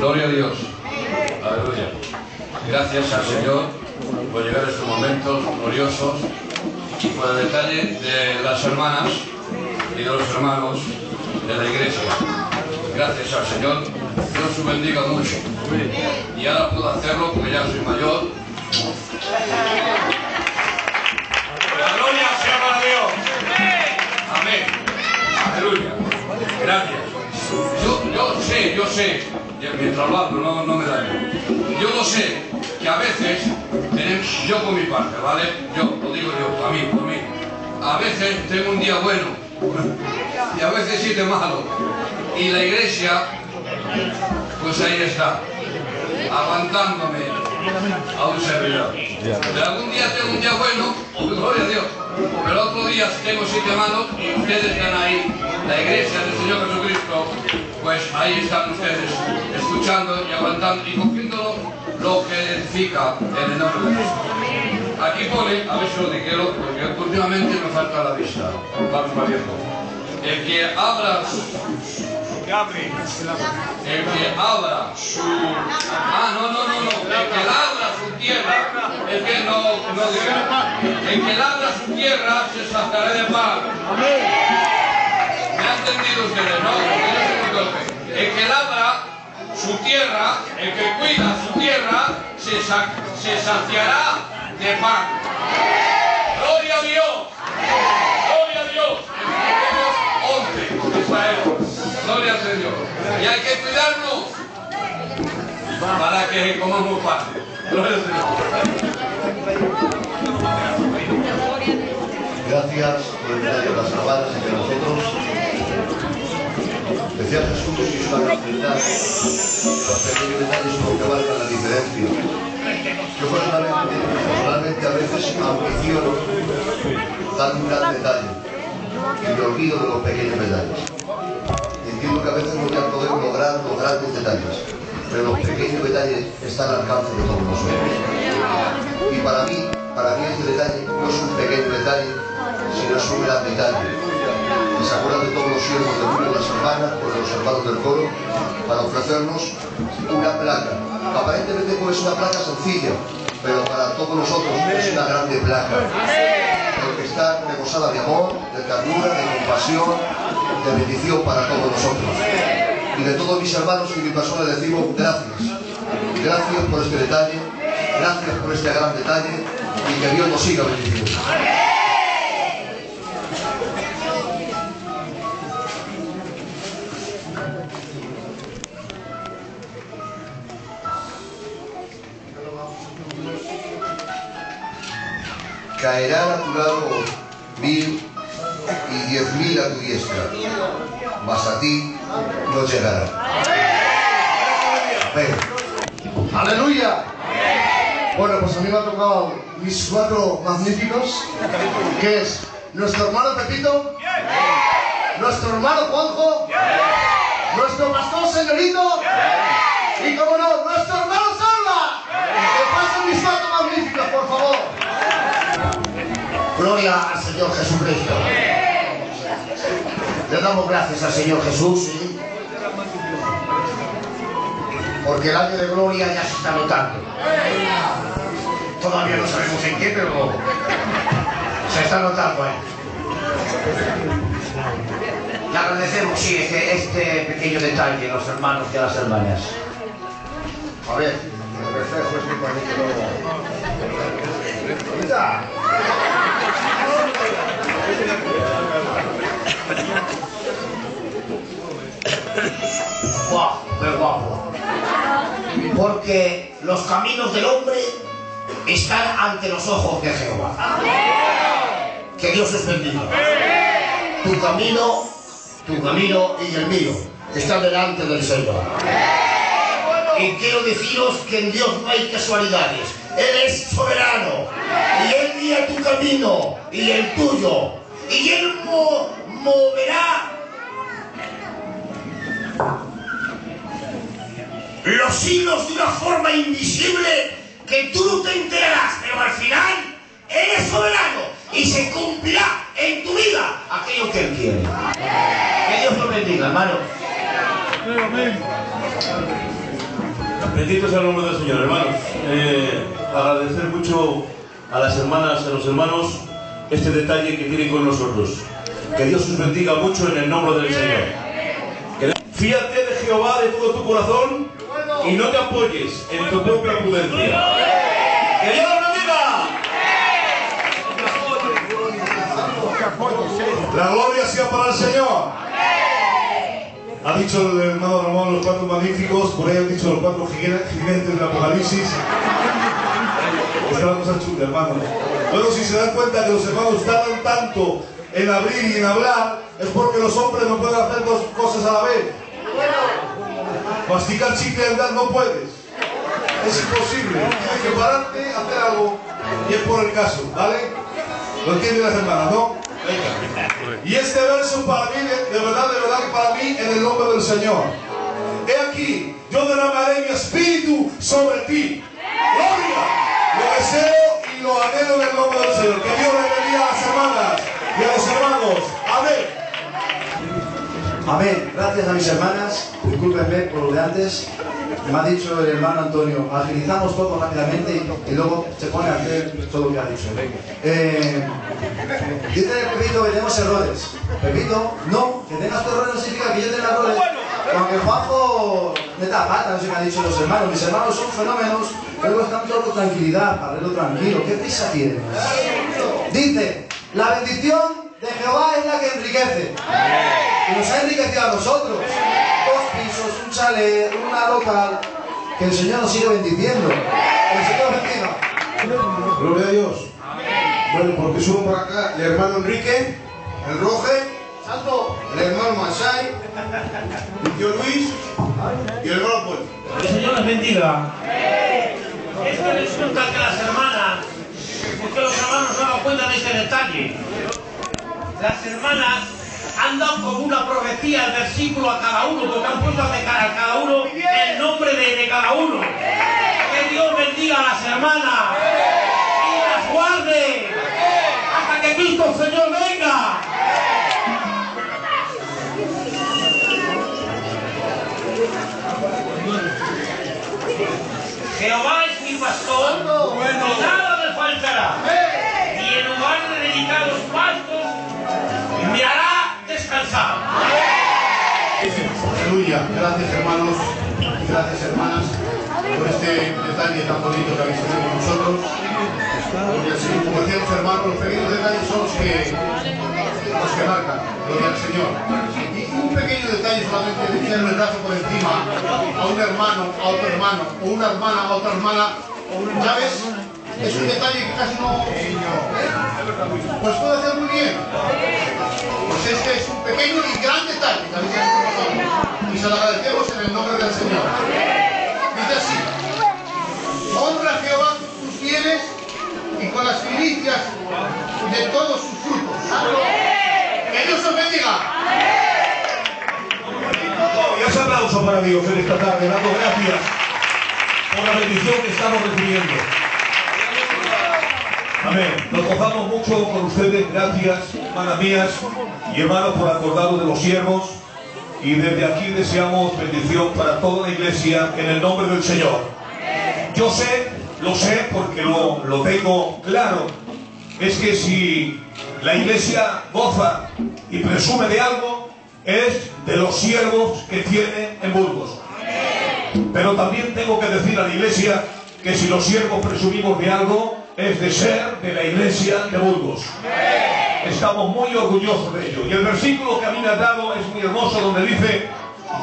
Gloria a Dios. Aleluya. Gracias al Señor por llegar estos momentos gloriosos y por el detalle de las hermanas y de los hermanos de la iglesia. Gracias al Señor. Dios os bendiga mucho. Y ahora puedo hacerlo porque ya soy mayor. La gloria sea Dios. Amén. Aleluya. Gracias. Sé, mientras lo hablo, no, no me daño. Yo lo sé, que a veces, yo por mi parte, ¿vale? Yo, lo digo yo, para mí, por mí. A veces tengo un día bueno y a veces siete malo. Y la iglesia, pues ahí está, aguantándome a un servidor. Pero algún día tengo un día bueno, pues gloria a Dios. Pero otro día tengo siete malos y ustedes están ahí, la iglesia del Señor Jesucristo, pues ahí están ustedes, escuchando y aguantando y cogiendo lo que edifica en el nombre de Jesús. Aquí pone, a ver si lo dijeron, porque últimamente me falta la vista. Vamos. El que abra el que abra su... Ah, no, no, no, no. El que labra su tierra, el que no, no diga. El que labra su tierra se sacará de pan. ¿Me han entendido ustedes, no? El que labra su tierra, el que cuida su tierra, se, sa- se saciará de pan. ¡Gloria a Dios! ¡Gloria a Dios! En Filipenses 11, Israel. ¡Gloria al Señor! Y hay que cuidarnos para que pan. ¡Gloria al Señor! Gracias de las hermanas entre nosotros. Decía Jesús que es una gran verdad. Los pequeños detalles son que marcan la diferencia. Yo personalmente, personalmente a veces ambiciono dar un gran detalle y me olvido de los pequeños detalles. Entiendo que a veces no podemos lograr los grandes detalles, pero los pequeños detalles están al alcance de todos nosotros. Y para mí, para mí este detalle no es un pequeño detalle, sino es un gran detalle. Y se acuerdan de todos los siervos del mundo, las hermanas, por los hermanos del coro, para ofrecernos una placa. Aparentemente ser una placa sencilla, pero para todos nosotros es una grande placa. Porque está rebosada de amor, de ternura, de compasión, de bendición para todos nosotros. Y de todos mis hermanos y mi persona les digo gracias. Gracias por este detalle, gracias por este gran detalle y que Dios nos siga bendiciendo. Caerán a tu lado mil y diez mil a tu diestra, mas a ti no llegará. Amén. ¡Aleluya! Bueno, pues a mí me ha tocado mis cuatro magníficos, que es nuestro hermano Pepito, nuestro hermano Juanjo, nuestro pastor señorito y, como no, nuestro hermano Salva. Que pasen mis cuatro magníficos, por favor. Gloria al Señor Jesucristo. Le damos gracias al Señor Jesús, ¿sí? porque el año de gloria ya se está notando. Todavía no sabemos en qué, pero se está notando ahí. Le agradecemos, sí, este, este pequeño detalle los hermanos y a las hermanas. A ver, el reflejo es muy bonito. Porque los caminos del hombre están ante los ojos de Jehová. Que Dios os bendiga. Tu camino, tu camino y el mío están delante del Señor. Y quiero deciros que en Dios no hay casualidades. Él es soberano. Y Él guía tu camino y el tuyo. Y Él mo- moverá los hilos de una forma invisible que tú no te enterarás, pero al final Él es soberano y se cumplirá en tu vida aquello que Él quiere. Que Dios te bendiga, hermano. Bendito sea el nombre del Señor, hermanos. Eh, agradecer mucho a las hermanas, a los hermanos, este detalle que tienen con nosotros. Que Dios os bendiga mucho en el nombre del Señor. Fíate de Jehová de todo tu corazón y no te apoyes en tu propia prudencia. ¡Que Dios los bendiga! La gloria sea para el Señor. Ha dicho el hermano Ramón los cuatro magníficos, por ahí han dicho los cuatro giga- gigantes del Apocalipsis. Está la cosa chula, hermano. Luego, si se dan cuenta que los hermanos tardan tanto en abrir y en hablar, es porque los hombres no pueden hacer dos cosas a la vez. Masticar chicle y andar no puedes. Es imposible. Tienes que pararte, hacer algo y es por el caso, ¿vale? ¿Lo entienden las hermanas, no? Venga. Y este verso para mí, de, verdad, de verdad para mí, en el nombre del Señor. He aquí, yo derramaré mi espíritu sobre ti. Gloria. Lo deseo y lo anhelo en el nombre del Señor. Que Dios le bendiga a las hermanas y a los hermanos. Amén. Amén. Gracias a mis hermanas. Discúlpenme por lo de antes. Me ha dicho el hermano Antonio, agilizamos todo rápidamente y, luego se pone a hacer todo lo que ha dicho. Eh, dice Pepito que tenemos errores. Pepito, no, que tengas tu errores no significa que yo tenga errores. Aunque Juanjo meta pata, no sé qué han dicho los hermanos. Mis hermanos son fenómenos, luego están todos con tranquilidad, arreglo tranquilo. ¿Qué prisa tienes? Dice, la bendición de Jehová es la que enriquece. Y nos ha enriquecido a nosotros. Dos pisos, un chalet, una local. Que el Señor nos siga bendiciendo. Que el Señor bendiga. Gloria a Dios. Bueno, porque subo por acá el hermano Enrique, el Roge, Santo. el hermano Masai, el tío Luis y el hermano. Que el Señor les bendiga. Es que resulta que las hermanas, porque los hermanos no se dan cuenta de este detalle. Las hermanas han dado como una profecía el versículo a cada uno, porque han puesto a cada uno el nombre de, cada uno. Que Dios bendiga a las hermanas y las guarde hasta que Cristo Señor venga. Gracias hermanos y gracias hermanas por este detalle tan bonito que habéis tenido con nosotros. Al Señor. Como decían los hermanos, los pequeños detalles son los que, los que marcan. Gloria al Señor. Y un pequeño detalle solamente de echarle el brazo por encima a un hermano, a otro hermano, o una hermana a otra hermana, ¿sabes? Es un detalle que casi no... Pues puede hacer muy bien. Pues este es un pequeño y gran detalle se lo agradecemos en el nombre del Señor. Dice así. Honra a Jehová con tus bienes y con las primicias de todos sus frutos. Que Dios os bendiga. Y ese aplauso para Dios en esta tarde, dando gracias por la bendición que estamos recibiendo. Amén. Nos gozamos mucho con ustedes. Gracias, hermanas mías y hermanos, por acordaros de los siervos. Y desde aquí deseamos bendición para toda la iglesia en el nombre del Señor. Yo sé, lo sé porque lo, lo tengo claro. Es que si la iglesia goza y presume de algo, es de los siervos que tiene en Burgos. Pero también tengo que decir a la iglesia que si los siervos presumimos de algo, es de ser de la iglesia de Burgos. Estamos muy orgullosos de ello. Y el versículo que a mí me ha dado es muy hermoso donde dice,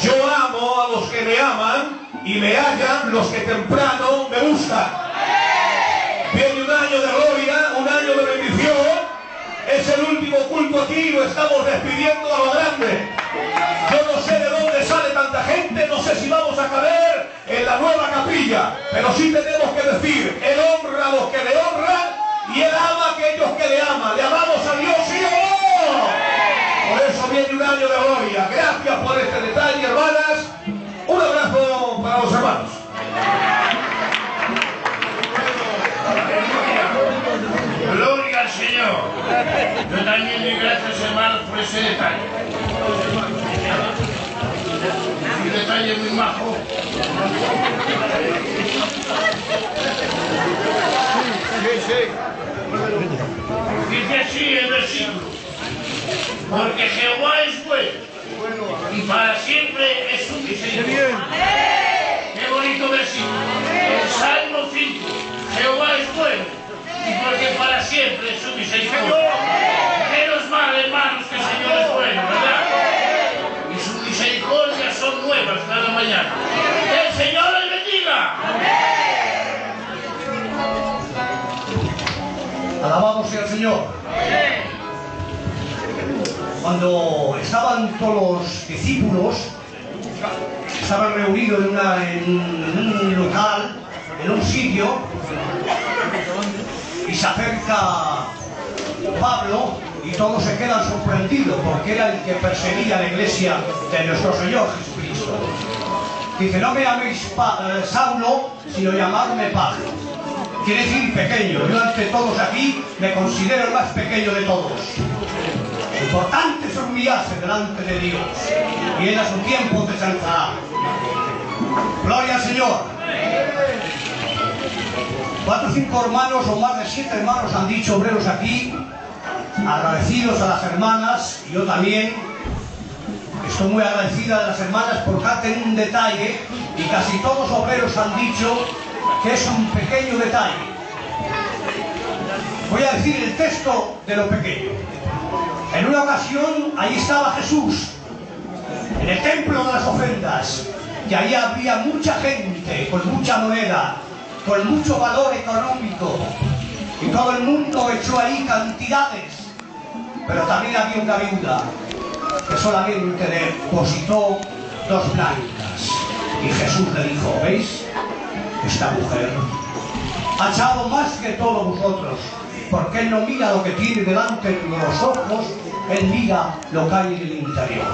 yo amo a los que me aman y me hallan los que temprano me buscan. Viene un año de gloria, un año de bendición. Es el último culto aquí y lo estamos despidiendo a lo grande. Yo no sé de dónde sale tanta gente, no sé si vamos a caber en la nueva capilla, pero sí tenemos que decir, Él honra a los que le honran y Él ama a aquellos que le aman. Le amamos a Dios, sí o no. Por eso viene un año de gloria. Gracias por este detalle, hermanas. Un abrazo para los hermanos. Gloria al Señor. Yo también doy gracias, hermanos, por ese detalle. Un detalle muy majo. sí, sí. Dice así el versículo. Porque Jehová es bueno y para siempre es su misericordia. Qué bonito versículo. El Salmo 5. Jehová es bueno y porque para siempre es su misericordia. Señor. Cuando estaban todos los discípulos, estaban reunidos en, un local, en un sitio, y se acerca Pablo y todos se quedan sorprendidos porque era el que perseguía la iglesia de nuestro Señor Jesucristo. Dice, no me llaméis eh, Saulo, sino llamadme Pablo. Quiere decir pequeño. Yo ante todos aquí me considero el más pequeño de todos. Importante es humillarse delante de Dios. Y él a su tiempo te alzará. Gloria al Señor. Cuatro o cinco hermanos o más de siete hermanos han dicho obreros aquí, agradecidos a las hermanas, y yo también, Estoy muy agradecida de las hermanas porque hacen un detalle y casi todos los obreros han dicho que es un pequeño detalle. Voy a decir el texto de lo pequeño. En una ocasión, ahí estaba Jesús, en el templo de las ofrendas, y ahí había mucha gente con mucha moneda, con mucho valor económico, y todo el mundo echó ahí cantidades, pero también había una viuda que solamente depositó dos blancas. Y Jesús le dijo, ¿veis? Esta mujer ha echado más que todos vosotros, porque él no mira lo que tiene delante de los ojos, él mira lo que hay en el interior.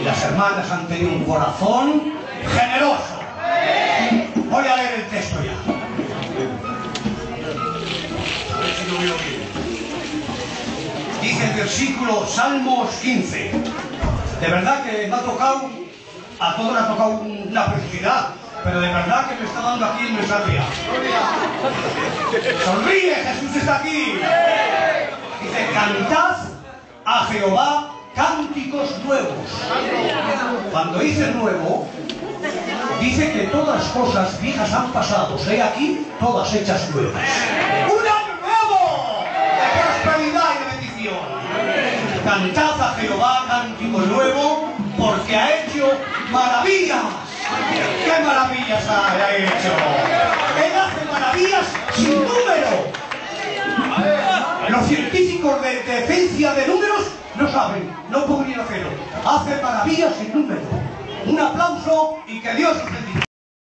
Y las hermanas han tenido un corazón generoso. Voy a leer el texto ya. Dice el versículo Salmos 15. De verdad que me ha tocado, a todos le ha tocado una preciosidad, pero de verdad que me está dando aquí el mensaje. Sonríe, Jesús está aquí. Dice, cantad a Jehová cánticos nuevos. Cuando dice nuevo, dice que todas cosas viejas han pasado. He aquí todas hechas nuevas. ¡Un año nuevo! De prosperidad y de bendición. Cantad a Jehová cántico nuevo, porque ha hecho maravillas. ¿Qué maravillas ha hecho? Él hace maravillas sin número. Los científicos de, de ciencia de números no saben, no podrían hacerlo. Hace maravillas sin número. Un aplauso y que Dios os bendiga.